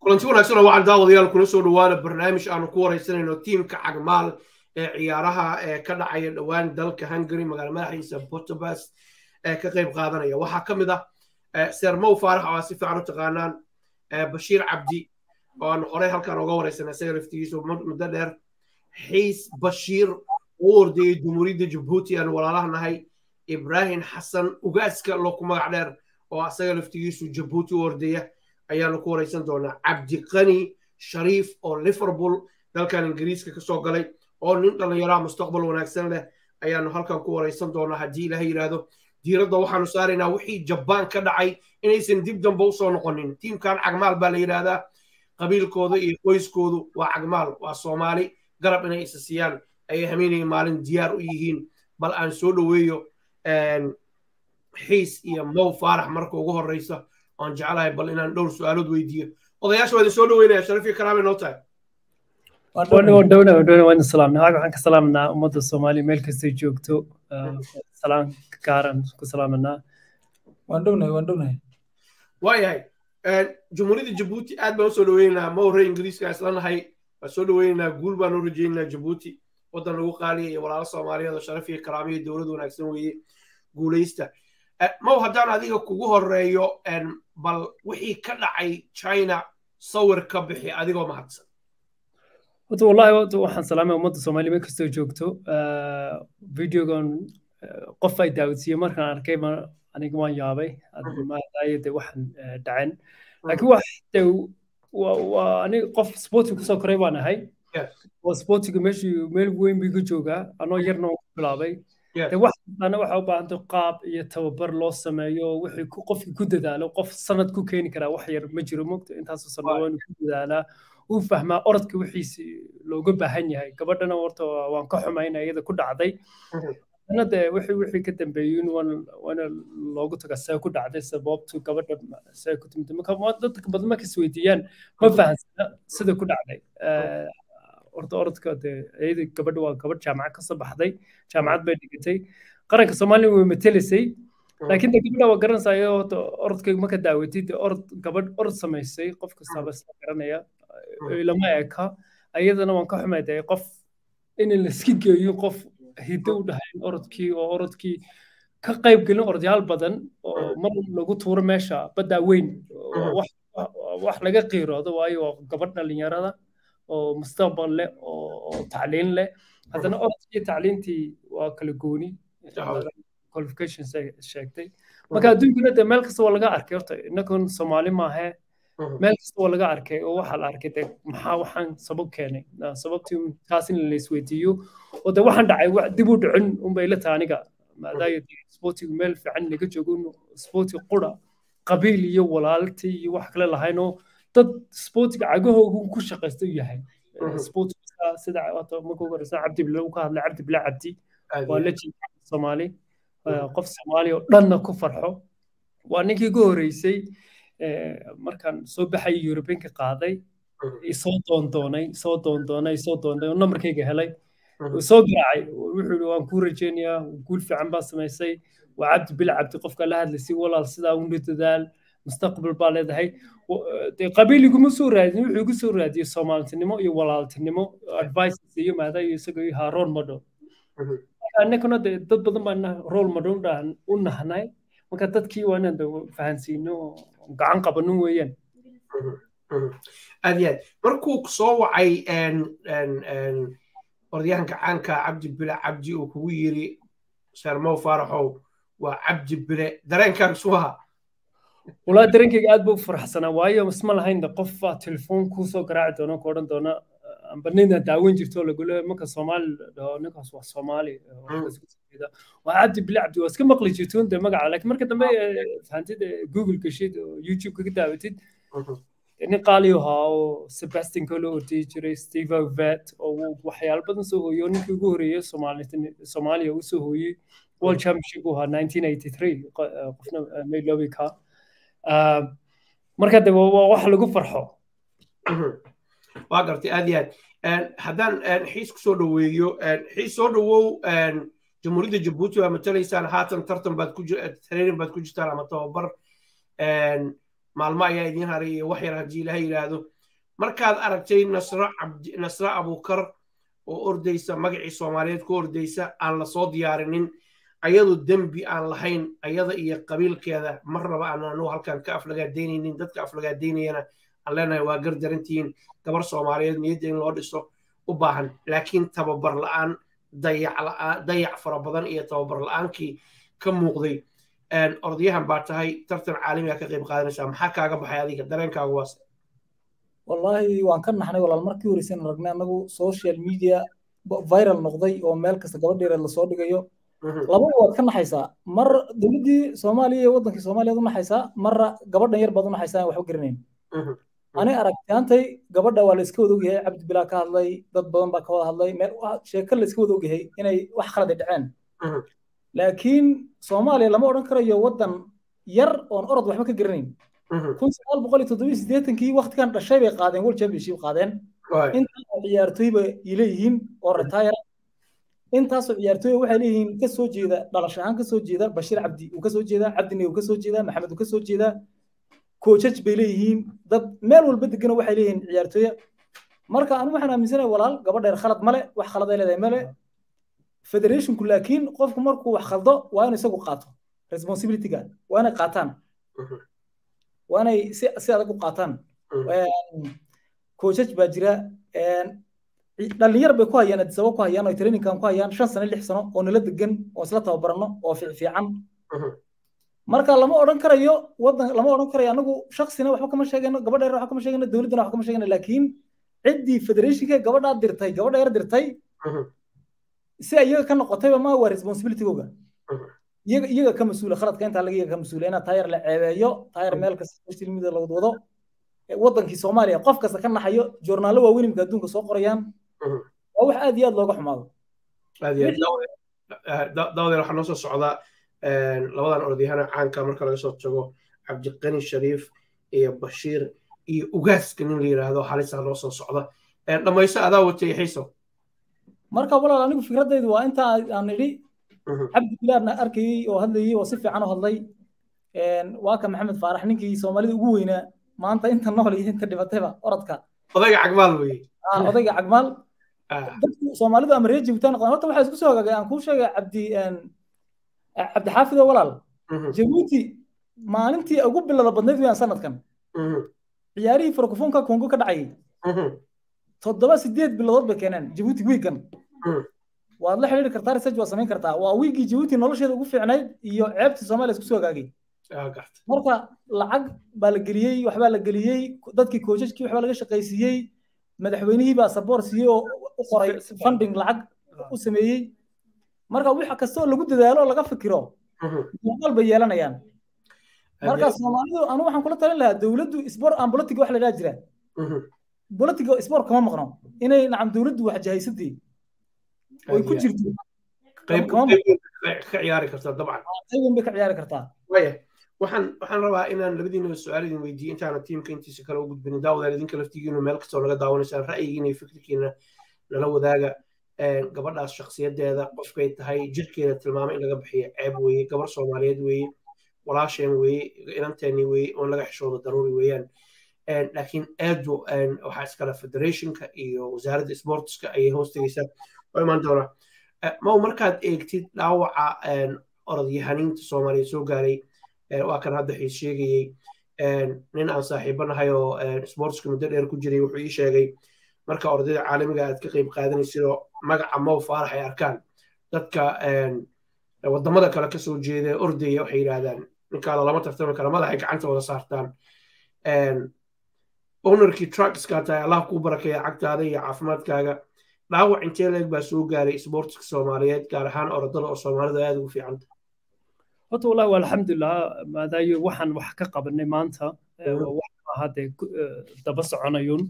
kulanti wanaagsan oo waxaan daawadayaal kula soo dhawaada barnaamij aanu ku waraysanayno tiimka cagmaal ee ciyaaraha ee ka dhacaya dhowaan dalka hungary magaala madaxiisa portobas ee ka qayb qaadanaya. Waxaa ka mid ah sermow faarax oo aa si fiican u taqaanaan bashiir cabdi oo aan horey halkaan oga waraysanay isaga laftigiisa muddo dheer xiis bashiir uu ordayey jumhuuriyadda jabuuti aan walaalaha nahay ibraahim xasan ugaaska loo magac dheer oo asaga laftigiisu jabuuti u ordaya ayaanu ku waraysan doonaa cabdiqani shariif oo liverpool dalkan ingiriiska ka soo galay oo nin dhallinyaraha mustaqbal wanaagsan leh ayaanu halkan ku waraysan doonaa haddii ilaha yidhaahdo diiradda waxaanu saaraynaa wixii jabaan ka dhacay inaysan dib dambe u soo noqonin. Tiimkan cagmaal baa la yidhaahdaa qabiilkooda iyo qoyskoodu waa cagmaal waa soomaali. Garab inay isa siiyaan ayay hameenaya maalin diyaar u yihiin. Bal aan soo dhoweeyo xiis iyo mow faarax marka ugu horreysa waan jeclahay bal inaan dhowr su'aalood weydiiyo. Odayaasha waa idin soo dhoweynaya sharafiyo karaamay noo tahay waxaan ka ummadda soomaaliya meel kastay joogto salaan gaaran ku salaamanaa waan dhownahay waan dhownahay waayahay jumhuuriyadda jabuuti aad baan u soo dhoweynaynaa ma horre ingiriiska isla nahay waan soo dhoweynaynaa guul baan u rajaynaynaa jabuuti waddan lagu qaaliya iyo walaalo soomaaliyeed oo sharaf iyo karaamo iyo dowlad wanaagsan weeye guulaysta mow haddaan adiga kugu horeeyo bal wixii ka dhacay china sawir ka bixi adigoo mahadsan horta wallahi waxaan salaamay ummadda soomaaliya meel kastoo joogto. Videogan qof ay daawadsiiyey markaan arkay aniga waan yaabay. Maadaaya de waxaan dhacen laakiin wax de waa aniga qof sportiga ku soo koray baan ahay. Oo sportiga meeshii meel weyn bii ka joogaa. Anoo yarna waan ku bilaabay de wax ana waxaa u baahantay qaab iyo tababar loo sameeyo wixii qofkii ku dadaalo qof sanad ku keeni karaa wax yar ma jiro mogta intaasoo sanad waanu ku dadaalaa uu fahmaa orodka wixiisi looga baahan yahay. Gabadhana horta waan ka xumayna iyada ku dhacday. Ana de wixii wixii ka dambeeyey in waana loogu taga see ku dhacday sababtu gabadha see ku timid. Dadka badan marka isweydiiyaan ma fahansana sida ku dhacday horta orodka de iyada gabadha waa gabadh jaamacad ka soo baxday jaamacad bay dhigatay qaranka soomaaliya way matelisay laakiin de gabadha waa garanaysaa iyadoo horta orodka marka daawatid orod gabadh orod samaysay qof kastaaba isla garanaya lama eka ayadana waan ka xumay qof in laiska geeyo qof hiddo u dhahayn orodkii oo orodkii ka qayb gelin orodyaal badan oo mar lagu tuuro meesha baddaa weyn wax laga qiiroodo waayo waa gabadh dhallinyarada oo mustaqbal leh oo tacliin leh haddana orodkii tacliintii waa kala gooni qualifications sheegtay marka adduunkuna de meel kasta waa laga arkay horta innagun soomaali maahee meel kasta waa laga arkay oo waxaa la arkay de maxaa waxaan sabab keenay sababtii taas in la isweydiiyo oo de waxaan dhacay dib u dhicin unbay la tahay aniga maadaayo sportigu meel fiican laga joogo sportiga qura qabiil iyo walaalti iyo wax kale lahayn oo dad sportiga cagahoogu ku shaqaysta u yahay. Sportiga sida marka ugu horeysa cabdi bile uu ka hadlay cabdi cabdi. Waa legend soomaali. Qof soomaali oo dhanna ku farxo. Waa ninkii ugu horeysay markaan soo baxay europeanka qaaday. Isoo doondoonay isoo doondoonay isoo doondoonay oo nambarkayga helay. Soo garaacay. Wuxuu yidhi waan kuu rajaynayaa guul fiican baa samaysay waa cabdi bil cabdi qofka la hadlaysay walaal sidaa una dadaal mustaqbal baa leedahay qabiil iguma soo raadin wuxuu igu soo raadiyey soomaalintinimo iyo walaaltinimo advices iyo maada iyo isaga iyo haa role model. annaguna de dad badan baa role model u nahnay marka dadkii waa inaan fahansiino gacan qabanin weeyaan aad iyo aad markuu soo wacay orodyahanka caanka cabdi bile cabdi uu kugu yiri sharmow faaraxow waa cabdi bile dareenkaaga suu ahaa ولا درينكي قاعد بو فرح سنة وايا مسمى لها عند قفة تلفون كوسو قراعة دونا كورن دونا أم بنينا داوين جفتو لقوله مكا صومال دو نكاس واس صومالي وعاد بلعب دو اسكم مقلي جيتون دو مقع لك مركا دم بي فهنتي دي جوجل كشيد ويوتيوب كي داوتيد. يعني قاليو هاو سباستين كولو ورتي جري ستيفا أو وحيا البدن سو هو يونيك وغوري صوماليا وسو هو يو World Championship 1983 قفنا ميلوبي marka de waa wax lagu farxo. Waa gartay aad iyo aad. Haddaan xiis ku soo dhoweeyo xiis soo dhowow jamhuuriyadda jabuuti waa matalaysaan haatan tartan baad ku training baad ku jirtaan ama tababar. Maalmo ayaa idiin haray iyo wax yar haddii ilaha yidhaahdo markaad aragtay nasro cabdi nasro abuukar oo ordaysa magacii soomaaliyeed ku ordaysa aan la soo diyaarinin ayadu dembi aan lahayn ayada iyo qabiilkeeda marnaba aan anugu halkan ka aflagaadaynaynin dadka aflagaadaynayana aan leenahay waa gardarantihiin gabar soomaaliyeed niyadda in loo dhiso u baahan. Laakiin tababar la'aan dayac fara badan iyo tababar la'aankii ka muuqday. Orodyahan baa tahay tartan caalamiga ka qayb qaadanaysaa. Maxaa kaaga baxay adiga? Dareenkaagu waase wallaahi waan ka naxnay walaal markii horeysan aragnay anagu social media viral noqday oo meel kasta gabadheereed la soo dhigayo labada waad ka naxaysaa. Mar dowladdii soomaaliya iyo waddankii soomaaliyaad u naxaysaa marra gabadhan yar baad u naxaysaa aan waxba garanayn. Ani aragtiyaantay gabadha waa la iska wada ogyahay cabdi bilaa ka hadlay dad badan baa ka wada hadlay meel sheeko la iska wada ogyahay inay wax khalad ay dhaceen. Laakiin soomaaliya lama odhan karayo waddan yar oon orod waxba ka garanayn. Kun sagaal boqol iyo toddobiyo siddeetankii waktigan dhashay bay qaadeen world championship qaadeen. Intaasoo ciyaartooyba ay leeyihiin oo retire intaasoo ciyaartooy waxay leeyihiin ka soo jeeda dhalasho ahaan ka soo jeeda bashiir cabdi uu ka soo jeedaa cabdine uu ka soo jeedaa maxamed uu ka soo jeedaa coachaj bay leeyihiin. Dad meel walba degana waxay leeyihiin ciyaartooya. Marka anu waxaan aaminsanahay walaal gabadheer khalad male wax khalad ay leedahay male federationku laakiin qofku markuu wax khaldo waa inuu isagu qaato responsibilityga waa inay qaataan. Waa inay si adag u qaataan. Coachaj baa jira dhalinyar bay ku hayaan adisaba ku hayaan oo trainingkan ku hayaan shan sano lix sano oo nala degan oo isla tababarano oo fiican. Marka lama odhan karayo wadan lama odhan karayo anagu shaksina waxba kama sheegayno gabadha waxba kama sheegayno dowladdana waxba kama sheegayno laakiin ciddii federationka gabadhaa dirtay gabadha yar dirtay si iyaga ka noqotayba ma waa responsibilitygooga. Iyaga iyaga ka mas'uula khaladka intaa laga iyaga ka mas'uula inaa taayar la ceebeeyo taayar meel kasta social media lagu wado wadankii soomaaliya qof kasta ka naxayo joornaallo waaweyn imika adduunka soo qorayaan waa wax aad iyo aad looga xumaado. Dawadeer waxaa noo soo socdaa labadan orodyahan caanka marka laga soo tago cabdiqani shariif iyo bashiir iyo ugaaska nin la yidhaahdo halisa noo soo socda. Dhammayso adaa watay xiiso marka walaal anigu fikradaydu waa intaa aan idhi cabdi bilaarna arkayey oo hadlayey oo si fiican u hadlay. Waa ka maxamed faarax ninkii soomaalida ugu weynaa. Maanta inta nool iyo inta dhibatayba orodka odayga cagmaal weye odayga cagmaal soomaalidu ama reer jibuutaan noqdaan horta waxaa isku soo hagaagay aan kuu sheegay cabdi cabdixaafido walaal. Jabuuti maalintii ugu bilada badnayd weyaan sanadkan ciyaarihii francofonka kongo ka dhacayay toddoba sideed bilodood bay keeneen jabuuti wiigan. Waad la xidhiiri kartaa research waad samayn kartaa. Waa wiigii jabuuti nolosheeda ugu fiicnayd iyo ceebtii soomaaliya isku soo hagaagay marka lacag baa la geliyey waxbaa la geliyey dadkii koojajkii waxbaa laga shaqaysiiyey madaxweynihii baa saboor siiyey oo u qoray funding lacag u sameeyey. Marka wax kasta oo lagu dadaalo laga fikiro muuqaal bay yeelanayaan. Marka soomaalidu anu waxaan kula talin lahaa dowladdu sport aan politic wax la dhaha jira politiga sport kama maqno. Inay nacam dowladdu wax jahaysadii oy ku jirto. Ka ciyaari kartaa dabcan. Qayban bay ka ciyaari kartaa. Waya waxaan waxaan rabaa inaan labadiinaba su'aal idin weydiiyo intaana tiimka intiisa kale u gudbinin daawadaal idinka laftigiinu meel kastoo naga daawanaysaan ra'yigiina iyo fikirkiina nala wadaaga gabadhaas shakhsiyadeeda qofkay tahay jirkeeda tilmaamay in laga bixiyo ceeb weeye gabar soomaaliyeed weeye walaasheen weeye inanteeni weeye oon laga xishoodo daruuri weeyaan. Laakiin aadu waxaa iskale federationka iyo wasaaradda sportska ayay hoos tegeysaa oo imaan doonaa maw markaad eegtid dhaawaca orodyahaniinta soomaaliyeed soo gaaray? Waa kan hadda xiis sheegayey nin aan saaxiibanahay oo sportska muddo dheer ku jiray wuxuu ii sheegay marka ordayda caalamiga aad ka qayb qaadanaysidoo magaca mow faarax ay arkaan. Dadka waddamada kale ka soo jeeda ordaya waxay yidhaahdaan ninkaada lama tartami kara madaxay gacanta wada saartaan. Ownerkii truckska tahay allah kuu barakeeya cagtaada iyo caafimaadkaaga. Dhaawac intee leeg baa soo gaaray sportska soomaaliyeed gaar ahaan orodada oo soomaalida aada ugu fiicanta horta wallahi waa alxamdulilah maadaayo waxaan wax ka qabanay maanta. Wax hadee daba soconayun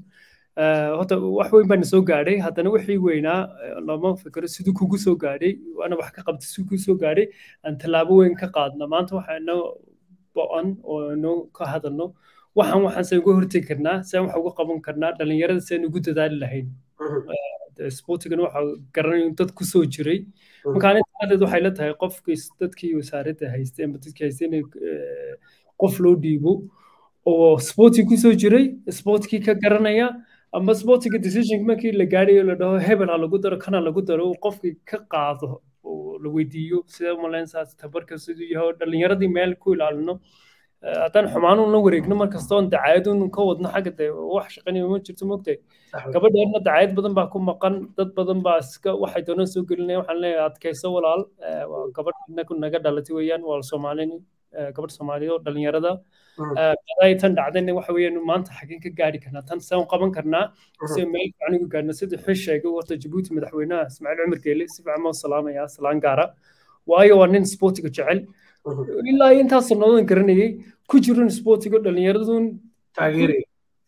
horta wax weyn baana soo gaadhay. Haddana wixii weynaa lama fikiro siduu kugu soo gaadhay waana wax ka qabtay siduu kugu soo gaadhay. Aan tallaabo weyn ka qaadna maanta waxaa inoo bo-an oo inoo ka hadalno. Waxaan waxaan saan uga hortegi karnaa saan wax uga qaban karnaa dhallinyarada saan ugu dadaali lahayn. Sportigan waxa garanay dad ku soo jiray. Markaan intaadeed waxay la tahay qofkii dadkii wasaaradda haystay ama dadkii haystay inay qof loo dhiibo oo sportkii ku soo jiray sportkii ka garanaya ama sportiga decision markii la gaadhayo la dhaho hebel ha lagu daro kana lagu daro qofkii ka qaado la weydiiyo sidee umalaynasaas tabarka siduu yahay dhallinyaradii meel ku ilaalino. Haddaan xumaan un la wareegno markastoon dacaayadun ka wadno xagga de wax shaqanayo ma jirto mogtay gabadheerna dacaayad badan baa ku maqan dad badan baa iska waxay doonaan soo gelinaya waxaan leeyahay adkayso walaal. Waa gabadh naga dhalatay weeyaan waa soomaalin gabadh soomaaliya oo dhallinyarada baday tan dhacdayna waxa weeyaan maanta xageen ka gaari karnaa tan saan qaban karnaa si meel fiican ugu gaarno sida xil sheegay horta jabuuti madaxweynaha ismaaciil cumar geele si fiican moo salaamaya salaan gaara. Waayo waa nin sportiga jecel. Ilaa intaas sannadoon garanayay ku jirin sportiga dhallinyaradun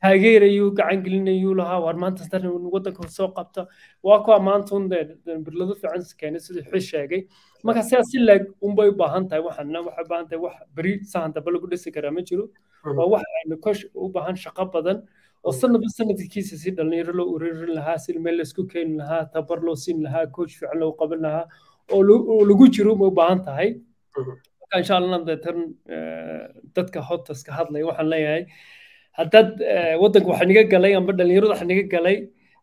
taageerayuu gacan gelinayuu lahaa waar maanta tan wadanka soo qabta waa kuwa maanta un birlado fiican keenay siduu xil sheegay. Marka sidaas si unbay u baahan tahay waxana waxay baahan tahay wax beri sahan dambe lagu dhisi karaa ma jiro. Waa wax aynu kosh u baahan shaqo badan. Oo sanadba sanadkiisa si dhalinyaro loo ururin lahaa si meel la isku keeni lahaa tabar loo siin lahaa coach fiican loo qaban lahaa oo lagu jiro ma u baahan tahay. Marka insha allah deetan dadka hotaska hadlaya waxaan leeyahay haddaad waddanka waxa niga galay amba dhalinyarada waxa niga galay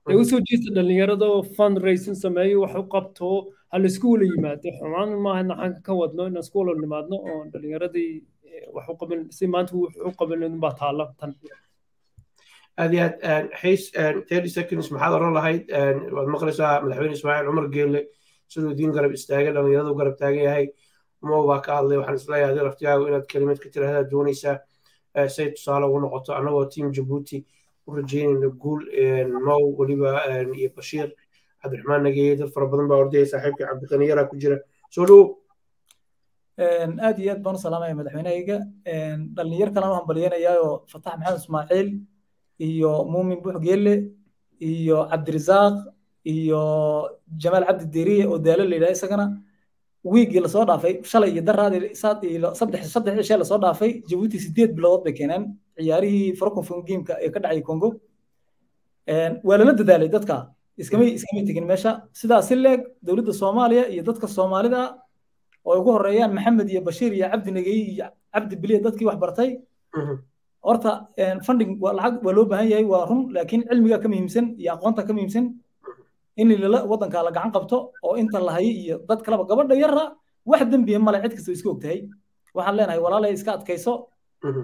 dee u soo jeesta dhalinyarada fundraising sameeyo wax u qabto ha la isku wala yimaado. Xumaan maaha naxanka ka wadno inaan isku wala nimaadno oo dhalinyaradii wax u qaban si maanta wax u qaban baa taala tan. Aad iyo aad xiis thirty seconds maxaad oran lahayd waad maqlaysaa madaxweyne ismaaciil cumar geelle siduu diin garab istaagay dhalinyaradu garab taagan yahay. Umo baa ka hadlay waxaan is leeyahay adii laftigaagu inaad kelimad ka tiraahdaad doonaysaa say tusaale ugu noqoto annagoo team jabuuti u rajeynayna guul mow weliba iyo bashiir cabdiraxmaan nageeye dad fara badan baa ordaya saaxiibka cabdiqaniyara ku jira. Soo dhowo aad iyo aad baan u salaamaya madaxweynehayga dhalinyar kalena u hambalyanayaayo fatax maxamed ismaaciil iyo muumin buux geelle iyo cabdirisaaq iyo jamaal cabdi deriye oo daalo la yidhaha isagana wiigii la soo dhaafay shalay iyo daraadii saddex cishe la soo dhaafay jabuuti sideed bilood bay keeneen. Ciyaarihii froconfon gameka ee ka dhacay congo. Waa lala dadaalay dadka. Iskamay iskamay tegin meesha. Sidaas si leeg dowladda soomaaliya iyo dadka soomaalida oo ay ugu horeeyaan maxamed iyo bashiir iyo cabdi nageyi iyo cabdi biliya dadkii wax bartay. Horta funding lacag waa loo baahan yahay waa run laakiin cilmiga ka muhiimsan iyo aqoonta ka muhiimsan in wadanka la gacan qabto oo inta la hayo iyo dad kaleba gabadha yarra wax dembiya male cid kasta iska ogtahay. Waxaan leenahay walaalay iska adkayso.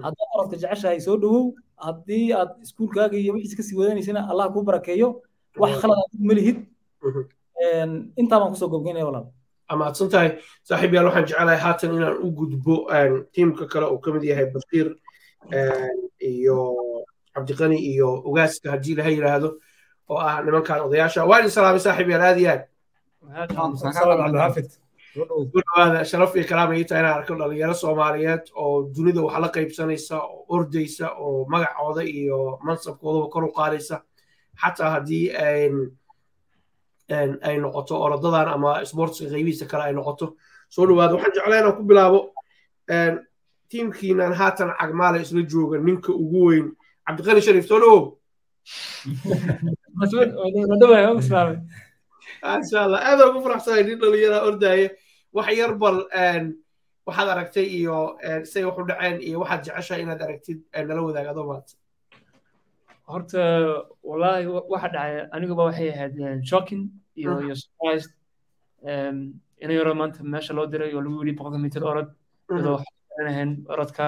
Haddaad orodka jeceshahay soo dhowow haddii aad iskuulkaaga iyo wixiis ka sii wadanaysana allah kuu barakeeyo wax khalad aad ma lihid intaa baan ku soo gobgeynaya walaal. Amaadsan tahay saaxiib yaal waxaan jecelahay haatan inaan u gudbo tiimka kale uu ka mid yahay basiir iyo cabdiqani iyo ogaaska haddii laha yidhaahdo oo ah nimankan odayaasha waa idin salaamay saaxiib yaal aad iyo aad sharaf iyo kalaam ay tahay inaan arko dhalinyaro soomaaliyeed oo dunida wax la qaybsanaysa oo ordaysa oo magacooda iyo mansabkoodaba kor u qaadaysa. Xataa haddii ay noqoto oradadan ama sportska qaybihiisa kale ay noqoto. Soo dhawaada waxaan jeclaa inaan ku bilaabo tiimkiinan haatan cagmaale isla jooga ninka ugu weyn cabdiqani sharif soo dhawow insha allah aad ugu faraxsanahay nin dhalinyara ordaya wax yar bal waxaad aragtay iyo say wax u dhaceen iyo waxaad jeceshahay inaad aragtid nala wadaag adoo maanta horta wallahi waxa dhacay aniguba waxay ahayd shocking iyo iyo surprised. Ina yaro maanta meesha loo diray oo lagu yidhi boqolka mitir orod iyadoo waxaan orodka.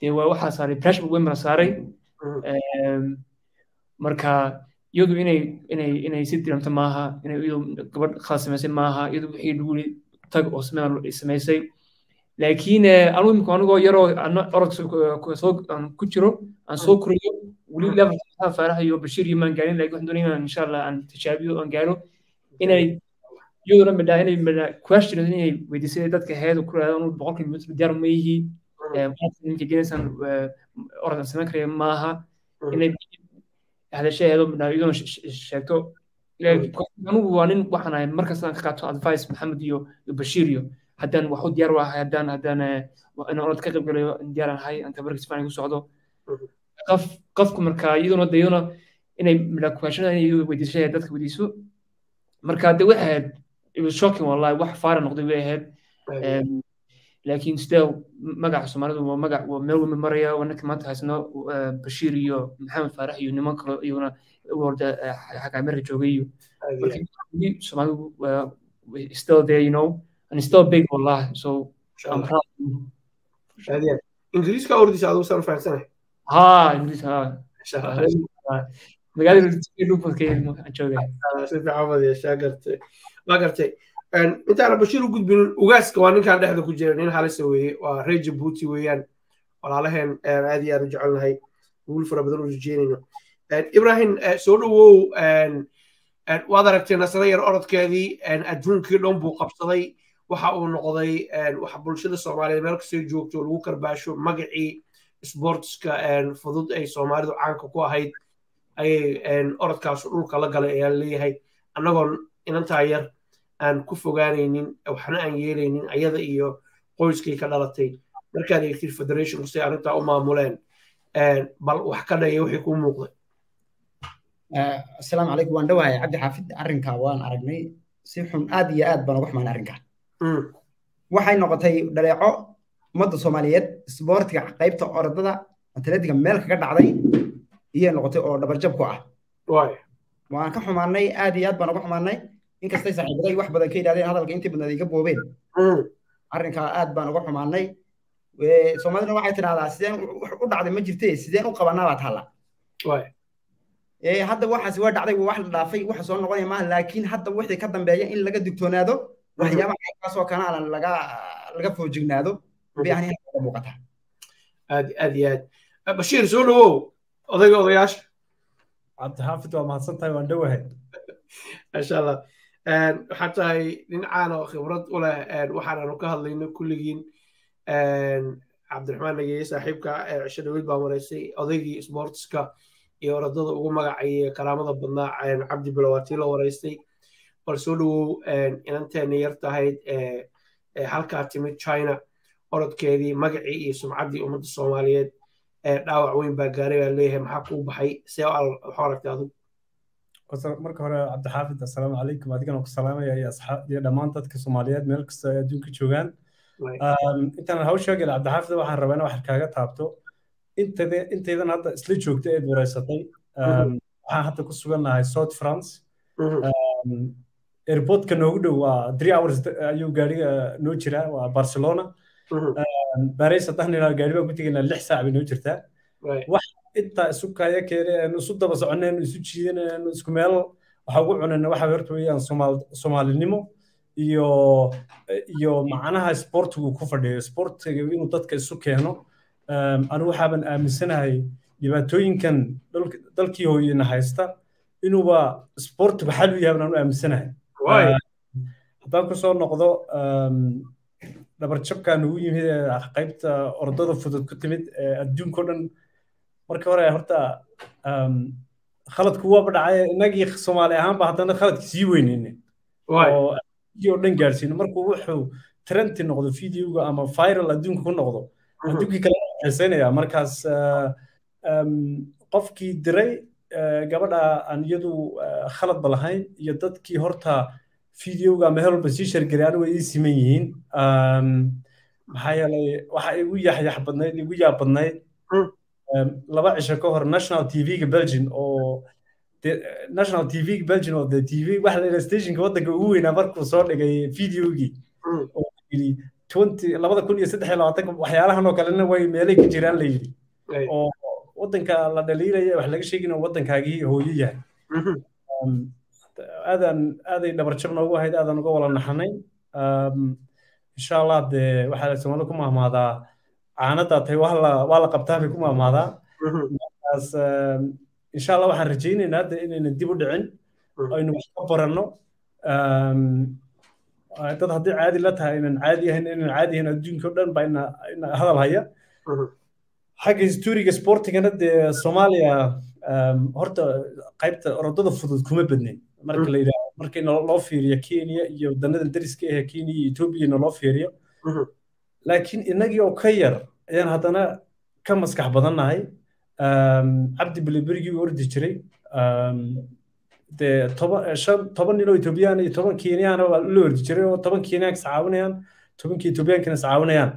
Dee waa waxaa saaray pressure weyn baa saaray marka iyadu inay inay inay si diramto maaha inay iyadu gabadh khaas samaysay maaha iyadu wixii yidhi tag oo samaysay. Laakiin anigu imika anigoo yaroo orod soo ku jiro aan soo koriyo weli level faaraha iyo bashiir iyo maan gaarin laakiin waxaan doonaya insha allah aan tijaabiyo aan gaaro inay iyaduna midhaa inay midhaa question inay weydiisay dadka heedu ku raadaan anu boqolkiiba mitir diyaar ma yihi ninka genaysan orodkan samayn karaya maaha inay iyaduna sheegto anigu waa nin waxaan ahay markastaan ka qaato advice maxamed iyo bashiir iyo haddaan waxu diyaar u ahay haddaan haddaan inaan orod ka qayb galayo diyaar ahay aan tabarkiis fiican ku socdo qof qofku marka iyaduna iyaduna inay question inay weydiisay dadka weydiiso marka de waxay ahayd it was shocking wallahi wax faara noqday bay ahayd laakiin still magaca soomaalidu waa magac waa meel wami maraya waa ninka maanta haysno bashiir iyo maxamed faarax iyo niman kale iyaguna warda xagga amerika joogay iyo soomaalidu still there you know and still big wallahi so I'm proud. ingiriiska ordisa aduu san fahansanahay ha ingiriis ha magaalada yeeshaa gartay waa gartay intaana bashiir u gudbin ugaaska waa ninkaan dhexda ku jira nin halisa weeye waa reer jabuuti weeyaan walaalaheen aad iyo aad u jecelnahay guul fara badan u ibrahim soo dhowow waad aragtay nasare yar orodkeedii adduunkii dhan buu qabsaday waxa uu noqday waxa bulshada soomaaliyeed meel kastay joogto lagu karbaasho magacii sportska fudud ay soomaalidu caanka ku ahayd ayay orodkaasu dhulka la galay ayaa leeyahay annagoon inantaa yar aan ku fogaanaynin waxna aan yeelaynin ayada iyo qoyskay ka dhalatay. Markaad eegtid federationku say arrintaa u maamuleen bal wax ka dhaya wixii kuu muuqday asalaamu calaykum. Waan dhowahay cabdi xaafid arrinkaa waan aragnay. Si xun aad iyo aad baan uga xumaan arrinkaa. Waxay noqotay dhaleeco ummadda soomaaliyeed isboortiga qaybta orodada atleetiga meel kaga dhacday iyay noqotay oo dhabarjab ku ah. Waan ka xumaanay aad iyo aad baan uga xumaanay inkastay saaxiibaday wax badan ka yidhahdeen hadalka intii badnaad iga boobeen. Arrinkaa aad baan uga xumaanay soomaaliduna waxay tidhahdaa sideen u dhacday ma jirte sideen u qabanaa baa taalla. Hadda waxaasi waa dhacday waa wax la dhaafay waxa soo noqonaya maaha laakiin hadda wixii ka dambeeya in laga digtoonaado waxyaabaha kaasoo kana laga laga foojignaado baahan muuqataa aad aad iyo aad. Bashiir soo dhowow odayga odayaasha cabdixaafid waa mahadsan tahay waan dhowahay masha allah waxaa tahay dhinacaan oo khibrad u leh waxaananu ka hadlayno kulligiin. Cabdiraxmaan nageeye saaxiibka cisho dhaweyd baan waraysay odaygii sportska iyo orodada ugu magacayay karaamada badnaa cabdi bilowaatii la waraystay bal soo dhowow inanteena yar tahayd halkaa timid china. Orodkeedii magacii iyo sumcaddii ummadda soomaaliyeed dhaawac weyn baa gaaray baa leeyahay maxaa kuu baxay? See aragtay adigu marka hore cabdixaafid assalaamu calaykum. Adigana ku salaamaya iyo dhammaan dadka soomaaliyeed meel kasta ay adduunka joogaan. Intaan hawshaa gela cabdixaafid waxaan rabaa in wax kaaga taabto. Intaydan hadda isla joogta eed wareysatay waxaan hadda ku sugannahay south france. Airportka noogu dhow waa three hours ayuu gaariga noo jiraa waa barcelona. Baris haddaan ilaa gaari baan ku tegaynaa lix saac bay noo jirtaa intaa isu kaya keene aanu isu daba soconaynu isu jiidanaynu isku meel waxa ugu cunayna waxa horta weeyaan soomaalinimo iyo iyo macnaha sportigu ku fadhiyo. Sportiga inuu dadka isu keeno anigu waxaaban aaminsanahay dhibaatooyinkan dalkii hooyena haysta inuuba sportigu xal u yahay baan aaminsanahay. Haddaan ku soo noqdo dhabarjabkan ugu yimid ee qaybta ordada fudud ku timid adduunkao dhan marka hore horta khaladku waaba dhacay innagii soomaali ahaanba haddana khaladki sii weyneyne oo dhan gaadhsiino markuu wuxuu trenti noqdo videoga ama viral adduunka ku noqdo adduunkii kale xiiseynaya. Markaas qofkii diray gabadha aan iyadu khaladba lahayn iyo dadkii horta videoga ama hel walba sii shargelay anigu ii siman yihiin. Maxaa yeelay waxa igu yaxyax badnayd igu yaab badnayd laba cisho ka hor national tv-ga belgium oo national tv-ga belgium oo de tv waxa la yidhaha stationka waddanka ugu weynaa markuu soo dhigay videogii oo yidhi twenty labada kun iyo saddex iyo labaatanka waxyaalahan oo kalena way meelay ka jiraan la yidhi. Oo waddanka la dhaliilaya wax laga sheegin oo waddankaagii hooyo yahay. Aadan aaday dhabarjab noogu ahayd aadan uga wala naxanay insha allah dee waxaa soomaalida ku mahmaadaa caanadaa tahay waa la qabtaa bay ku mahmaadaa markaas insha allah waxaan rajaynaynaa de inaynan dib u dhicin aynu wax ka baranno. Dad haddii caadi la tahay inaan caadi ahayn inaan caadi ahayn adduunka o dhan baa ina hadal haya. Xagga historiga sportigana dee soomaaliya horta qaybta orodada fudud kuma badnin marka la yidhaahdo markii loo fiiriyo kenya iyo wadannada dariska ah kenya iyo ethoobiya loo fiiriyo laakiin innagii oo ka yar ayaan haddana ka maskax badannahay cabdi biliberigii ordi jiray. Dee toban shan toban nin oo etoobiyaan iyo toban kenyaana waa la ordi jiray oo toban kenyaankas caawinayaan tobankii etoobiyaankana is caawinayaan.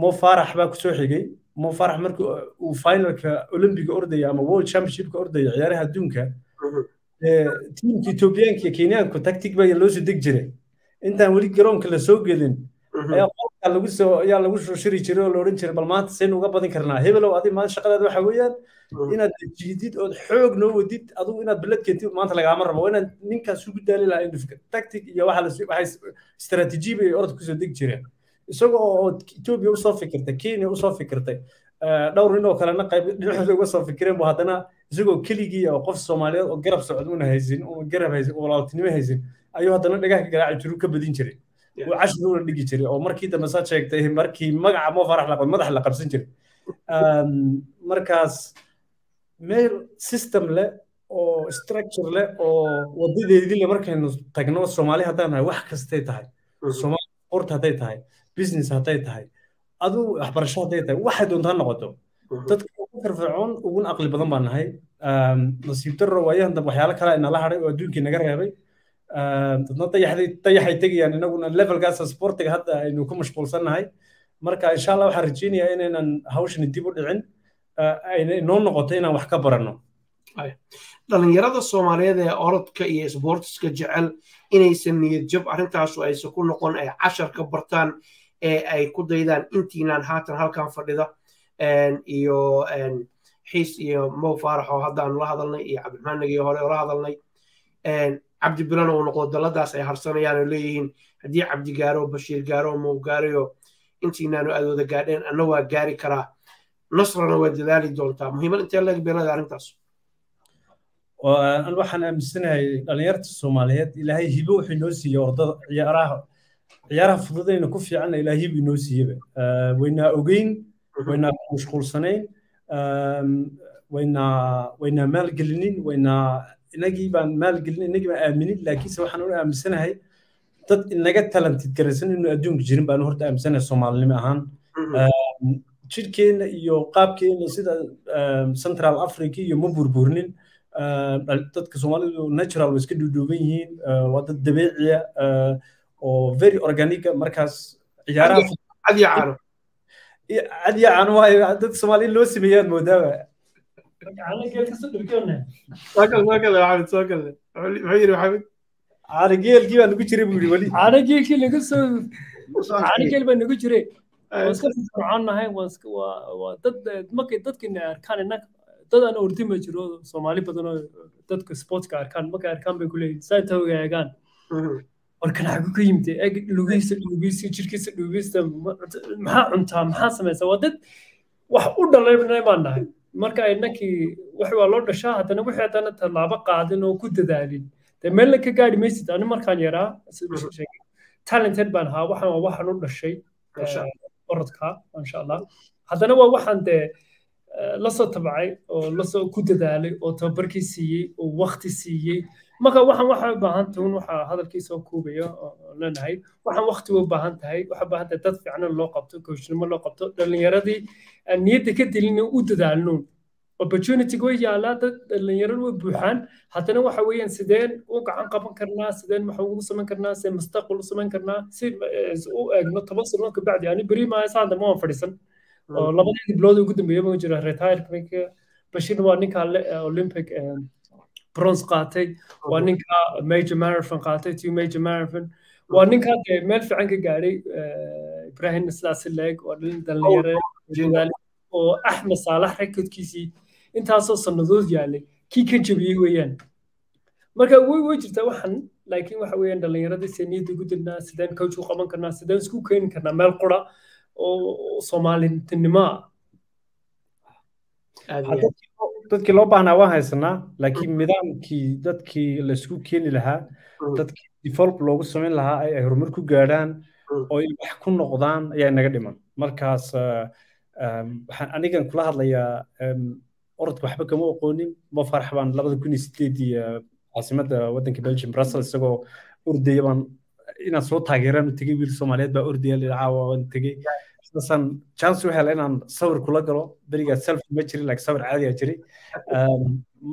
Mo farax baa ku soo xigay. Mo farax markii uu finalka olympiga ordaya ama world championshipka ordaya ciyaaraha adduunka tiimka etoobiyaanka iyo kenyaanku tactic baa loo soo deg jiray. Intaan weli garoonka la soo gelin ayaa qolka lagu soo ayaa lagu soo shiri jiray oo la odhan jiray bal maanta saynu uga badin karnaa. Hebelow adi maanta shaqadaada waxa weeyaan inaad jiidid ood xoog noo wadid adigu inaad balad keentid maanta lagaama rabo. Waa inaad ninkaas ugu daali lahaa indhufka tactic iyo waxa waxay istaraatiiji bay orod ku soo deg jireen. Isagoo oo etoobiya u soo fikirtay kenya u soo fikirtay dhowr nin oo kalena qayb dhinacooda uga soo fikireen bu haddana isagoo keligii oo qof soomaaliyeed oo garab socod una haysin garab haysin walaaltinimo haysin ayuu haddana dhagaha garaaci jiru ka badin jiray uu cashir una dhigi jiray oo markii dambe saa sheegtay markii magaca moo farax la madax la qabsan jiray. Markaas meel system leh oo structure leh oo wadadeedii le markaynu tagno soomaali haddaan nahay wax kastay tahay. Soomaali sport hadday tahay business hadday tahay adu waxbarasho hadday tahay waxay doontaa noqoto. Dadka ugu firfircoon uguna aqli badan baan nahay. Nasiib darro waayahan dambe waxyaalo kale inala hadhay oo adduunkii naga reebay dadna dayaxday dayaxay tegayaan inaguna levelkaas sportiga hadda aynu ku mashquulsannahay. Marka insha allah waxaan rajeynayaa inaynan hawshani dib u dhicin inoo noqoto inaan wax ka baranno. Dhalinyarada soomaaliyeed ee orodka iyo sportiska jecel inaysan niyad jab arrintaasu aysan ku noqon ay cashar ka bartaan ee ay ku daydaan intiinaan haatan halkan fadhida iyo xiis iyo mow faarax oo haddaanu la hadalnay iyo cabdiraxmaan nagii hore oo la hadalnay cabdi bilana uu noqdo daladaas ay harsanayaan oo leeyihiin haddii cabdi gaaro bashiir gaaro mow gaarayo intiinaanu aadooda gaadheen anna waa gaari karaa. Nasrana waa dadaali doontaa. Muhiimad intee leeg beelada arrintaas? Waxaan aaminsanahay dhalinyarta soomaaliyeed ilaahay hibo wuxuu inoo siiyey ordada ciyaaraha ciyaaraha fududayna ku fiicanna ilaahay hibo inoo siiyeba waynaa ogeyn waynaa mashquulsanayn waynaa waynaa maalgelinin waynaa inagii baan maalgelin inagii baan aaminin laakiinse waxaan u aaminsanahay dad inaga talantid garaysan inuu adduunka jirin baan horta aaminsanahay soomaalinimo ahaan. Jidhkeena iyo qaabkeena sida central africa iyo ma burburnin dadka soomaalidu natural way iska dhuudhuuban yihiin. Waa dad dabeeciya oo very organica markaas ciyaaraha cadiya caano cadiya caano waayo dad soomaaliya loo sameeyaan moodaaba caana geelkii baa nagu jiray buu yidhi weli caana geelkii laga soo caana geel baa nagu jiray waan iska firfircoonnahay waa dad markay dadkina arkaan innaga dad aan ordima jiro soomaali badan oo dadka sportska arkaan markay arkaan bay kuleeyihin saa inta eegaan warkan xagu ka yimid eeg lugeysa dhugeysa jirkiisa dhugeysta maxaa cuntaa maxaa samaysaa waa dad wax u dhalanay baan nahay marka inankii wax waa loo dhashaa haddana wixii haddana tallaabo qaadin oo ku dadaalin. Dee meelna ka gaari maysid ani markaan yaraa talented baan ahaa waxaan waa waxaan u dhashay orodka maasha allah. Haddana waa waxaan dee la soo tabacay oo la soo ku dadaalay oo tababarkii siiyey oo wakti siiyey marka waxaan waxay u baahan tahay waxa hadalkii soo kuubaya oo leenahay waxaan wakti u baahan tahay waxaa baahan tahay dad fiican loo qabto coachnimo loo qabto dhalinyaradii aan niyadda ka dilin u dadaalnoon. Opportunity way yaalaa dad dhalinyaradu way buuxaan. Haddana waxa weeyaan sideen u gacan qaban karnaa sideen waxa ugu samayn karnaa sideen mustaqbal u samayn karnaa si u eegno toban sano ka bacdi. Ani beri dambe waan fadhiisan. Oo labadii bilood ugu dambeeyay ma jira retirement bashir waa ninka olympic bronze qaatay waa ninka major marathon qaatay two major marathon. Waa ninka meel fiican ka gaadhay ibrahim sidaas leeg waa dhalinyaro oo axmed saalax rekordkiisii intaasoo sannadood yaalay kii ka jabiyey weeyaan. Marka way way jirtaa waxan laakiin waxa weeyaan dhallinyaradii see niyadda ugu dirnaa sideen coach u qaban karnaa sideen isku keeni karnaa meel qura oo soomaalintinimo ah dadkii loo baahnaa waan haysanaa laakiin nidaamkii dadkii la isku keeni lahaa dadkii develop loogu samayn lahaa ay horumar ku gaadhaan oo ay wax ku noqdaan ayaa inaga dhiman. Markaas waxaan anigan kula hadlayaa orodka waxba kama aqoonin. Mo farax baan labada kun iyo sideedii caasimadda waddanka belgium brussels isagoo ordaya baan inaan soo taageeraan u tegey wiil soomaaliyeed baa ordaya lidhacaawa waan tegey saasaan chance u hela inaan sawir kula galo. Berigaa selfie ma jirin laakiin sawir caadi aa jiray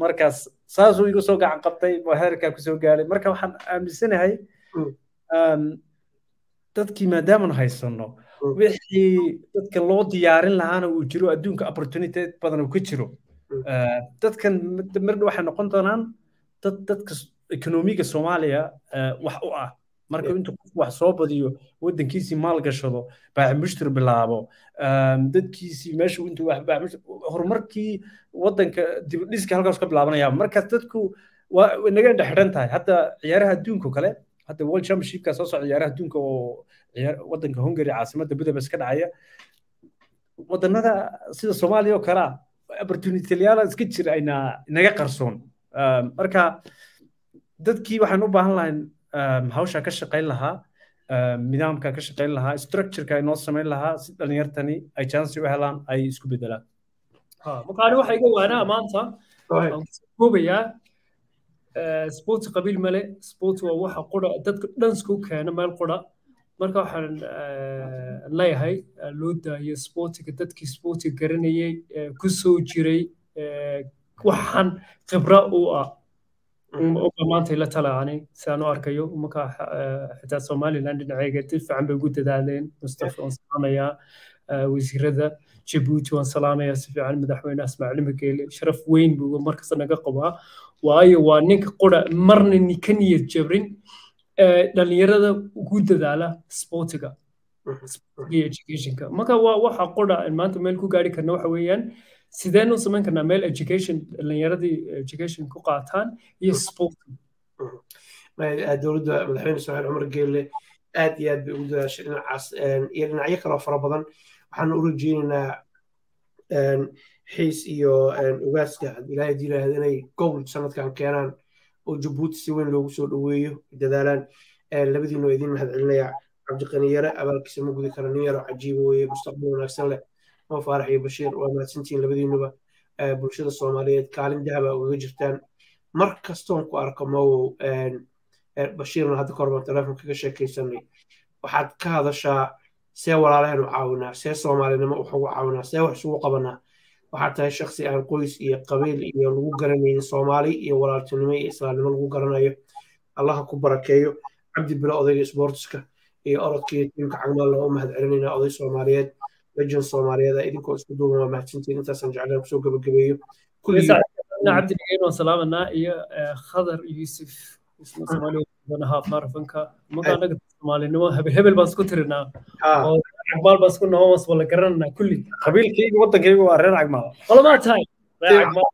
markaas saasuu igu soo gacan qabtay oo heerkaa ku soo gaadhay marka waxaan aaminsanahay dadkii maadaamanu haysano wixii dadka loo diyaarin lahaana uu jiro adduunka opportunity badan uu ka jiro. Dadkan marna waxay noqon doonaan dad dadka ekonomiga soomaaliya wax u ah marka intuu qof wax soo badiyo waddankiisii maal gashado baaxmushtir bilaabo dadkiisii meeshu intuu horumarkii waddanka dibdhiska halkaas ka bilaabanaya markaas dadku waa naga indhexidhan tahay. Hadda ciyaaraha adduunka kale hadda world championshipka soo socda ciyaaraha adduunka oo waddanka hungary caasimadda budapest ka dhacaya wadannada sida soomaaliya oo kalea opportunityaala iska jira ayna naga qarsoon. Marka dadkii waxaan u baahan lahayn hawsha ka shaqayn lahaa nidaamka ka shaqayn lahaa structureka inoo samayn lahaa si dhalinyartani ay chance u helaan ay isku bedelaan markaani waxa iga waanaa maanta. Koobayaa sport qabiil male sport waa waxa qura dadka dhan isku keena meel qura. Marka waxaan leeyahay loo daayo sportiga dadkii sportiga garanayay ku soo jiray waxaan khibra u ah maanta ila talaacani si aan u arkayo marka xitaa somaliland dhinaceega si fiican bay ugu dadaaleen. Mustafa waan salaamayaa wasiirada jabuuti waan salaamayaa si fiican madaxweyne ismaaciil mageele sharaf weyn buu markasta naga qabaa. Waayo waa ninka qura marna ka niyad jabrin dhalinyarada ugu dadaala sportiga. Iyo educationka. Marka waa waxa qura maanta meel ku gaari karna waxa weeyaan sideen u samayn karnaa meel education dhalinyaradii education ku qaataan iyo sport dowladda madaxweyne ismaaciil cumar geelle aad iyo aad bay ugu dadaashay dhinacaas iyo dhinacyo kaloo fara badan. Waxaan u rajeynaynaa xiis iyo ogaaska ilaahay diiraahda inay gowl sanadkan keenaan oo jabuuti si weyn loogu soo dhoweeyo dadaalaan. Labadiina waa idiin mahad celinaya cabdiqaniyare abaalkiisa ma gudi kara nin yaroo cajiiba weeye mustaqbal wanaagsan leh oo faarax iyo bashiir waa mahadsantihiin labadiinuba bulshada soomaaliyeed. Kaalin dahaba ugaga jirtaan. Mar kastoon ku arko mawow bashiirna hadda kahor baan teleefon kaga sheekaysanay. Waxaad ka hadashaa see walaalaheenu caawinaa see soomaalinimo wax ugu caawinaa see wax isugu qabanaa. Waxaad tahay shaksi aan qoys iyo qabiil iyo lagu garanaynin soomaali iyo walaaltinimo iyo islaamnimo lagu garanayo. Allaha ku barakeeyo. Cabdi bilo odayga sportiska iyo orodkaiyo tiimka cagmaalla oo mahad celinaynaa oday soomaaliyeed legend soomaaliyeed idinkoo isku duuban waa mahadsantiin intaasaan jeclaan ku soo gabagabeeyo cabdi dhigeen waan salaamanaa iyo khadar yuusuf haaf marafanka marka anaga soomaalinimo hebel hebel baan isku tirinaa oo cagmaal baan isku naho mas wala garananaa kulli qabiilkayga waddankayga waa reer cagmaal qolamaa tahay reer cagmaal.